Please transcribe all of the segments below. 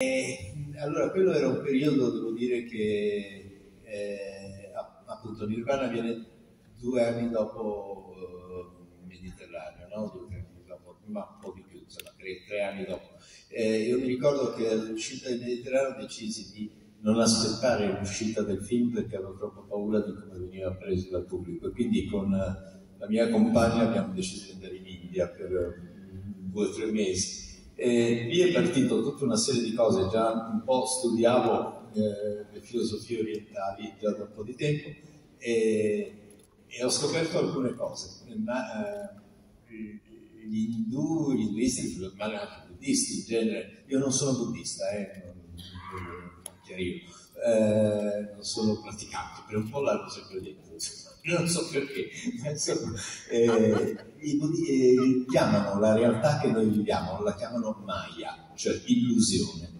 E, allora, quello era un periodo, devo dire, che eh, appunto Nirvana viene due anni dopo uh, Mediterraneo, no? due anni dopo, ma un po' di più, insomma, tre, tre anni dopo. Eh, io mi ricordo che all'uscita del Mediterraneo decisi di non aspettare l'uscita del film perché avevo troppo paura di come veniva preso dal pubblico e quindi con la mia compagna abbiamo deciso di andare in India per due o tre mesi e lì è partito tutta una serie di cose, già un po' studiavo eh, le filosofie orientali già da un po' di tempo e, e ho scoperto alcune cose, ma eh, gli indù, gli induisti, ma anche i buddisti in genere, io non sono buddista, eh, non, non chiarire, eh, non sono praticante, per un po' l'hanno sempre detto, non so perché, ma insomma, eh, i buddisti chiamano la realtà che noi viviamo, la chiamano Maya, cioè illusione.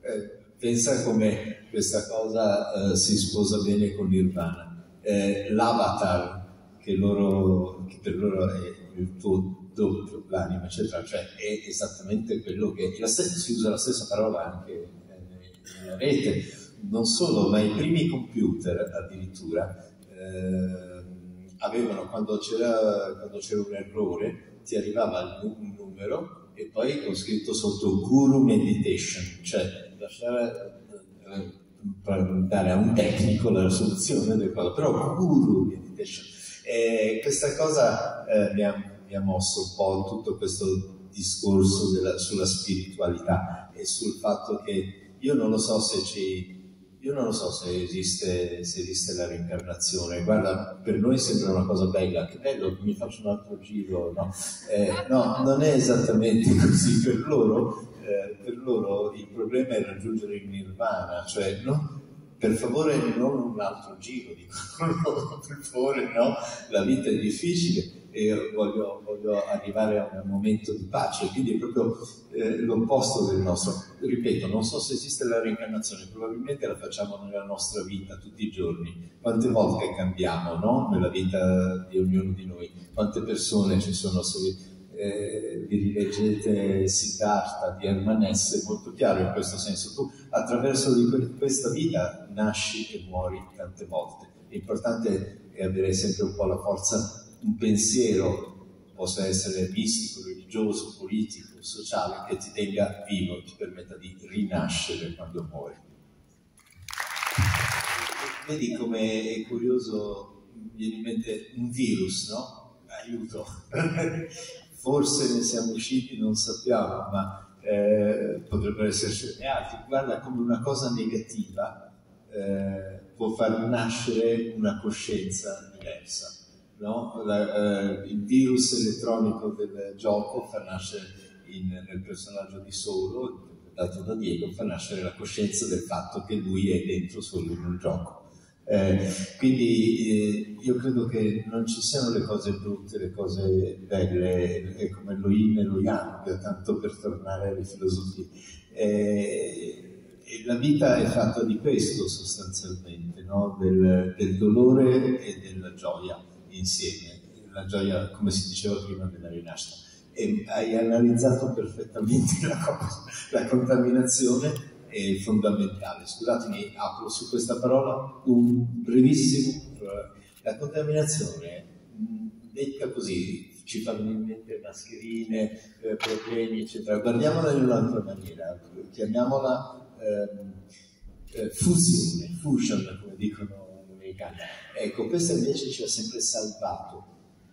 Eh, pensa come questa cosa eh, si sposa bene con Nirvana. Eh, l'avatar che, loro, che per loro è il tuo doppio, l'anima, eccetera, cioè è esattamente quello che... La stessa, si usa la stessa parola anche eh, nella rete, non solo, ma i primi computer addirittura eh, avevano, quando c'era, un errore, ti arrivava un numero e poi con scritto sotto Guru Meditation, cioè lasciare eh, dare a un tecnico la soluzione del cosa, però Guru Meditation. E questa cosa eh, mi, ha, mi, ha, mosso un po' tutto questo discorso della, sulla spiritualità e sul fatto che io non lo so se ci io non lo so se esiste, se esiste, la reincarnazione, guarda, per noi sembra una cosa bella, che bello, mi faccio un altro giro, no? Eh, no, non è esattamente così, per loro, eh, per loro il problema è raggiungere il nirvana, cioè no? per favore non un altro giro, dicono per favore no, la vita è difficile e voglio, voglio arrivare a un momento di pace, quindi è proprio eh, l'opposto del nostro. Ripeto, non so se esiste la reincarnazione, probabilmente la facciamo nella nostra vita tutti i giorni, quante volte cambiamo no? nella vita di ognuno di noi, quante persone ci sono, se eh, vi rileggete Siddhartha di Hermann Hesse, è molto chiaro in questo senso, tu attraverso questa vita nasci e muori tante volte, l'importante è avere sempre un po' la forza un pensiero, possa essere mistico, religioso, politico, sociale, che ti tenga vivo, ti permetta di rinascere quando muori. Vedi come è curioso, mi viene in mente un virus, no? Aiuto. Forse ne siamo usciti, non sappiamo, ma eh, potrebbero esserci altri. Guarda come una cosa negativa eh, può far nascere una coscienza diversa no? La, eh, il virus elettronico del gioco fa nascere in, nel personaggio di Solo, dato da Diego, fa nascere la coscienza del fatto che lui è dentro solo in un gioco. Eh, quindi eh, io credo che non ci siano le cose brutte, le cose belle, è come lo yin e lo yang, tanto per tornare alle filosofie. Eh, la vita è fatta di questo sostanzialmente, no? del, del dolore e della gioia insieme, la gioia, come si diceva prima, della rinascita. E hai analizzato perfettamente la cosa, la contaminazione è fondamentale. Scusatemi, apro su questa parola un brevissimo. La contaminazione, detta così, ci fanno in mente mascherine, eh, problemi, eccetera. Guardiamola in un'altra maniera, chiamiamola eh, eh, fusione, fusion, come dicono americana. Ecco, questo invece ci ha sempre salvato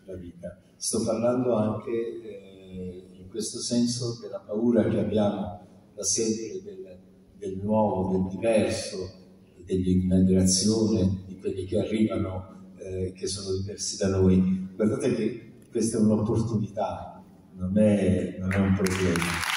la vita. Sto parlando anche eh, in questo senso della paura che abbiamo da sempre del, del nuovo, del diverso, dell'immigrazione, di quelli che arrivano, eh, che sono diversi da noi. Guardate che questa è un'opportunità, non è, non è un problema.